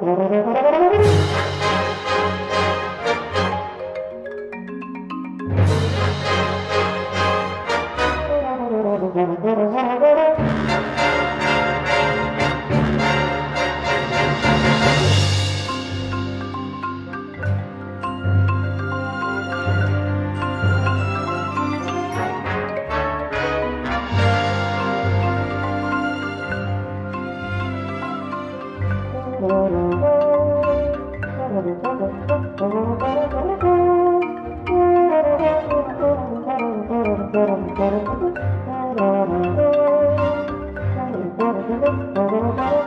Gracias. Müzik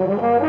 Oh,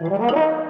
Thank.